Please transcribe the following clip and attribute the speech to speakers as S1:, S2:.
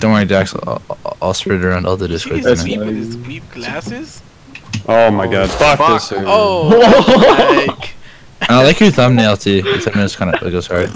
S1: Don't worry, Dax. I'll, I'll- spread it around all the Discord.
S2: He's
S1: tonight.
S2: weep with his weep glasses.
S3: Oh my god, oh, fuck, this oh, server.
S2: Oh, like,
S1: I like your thumbnail too. Your thumbnail's kind of it goes hard.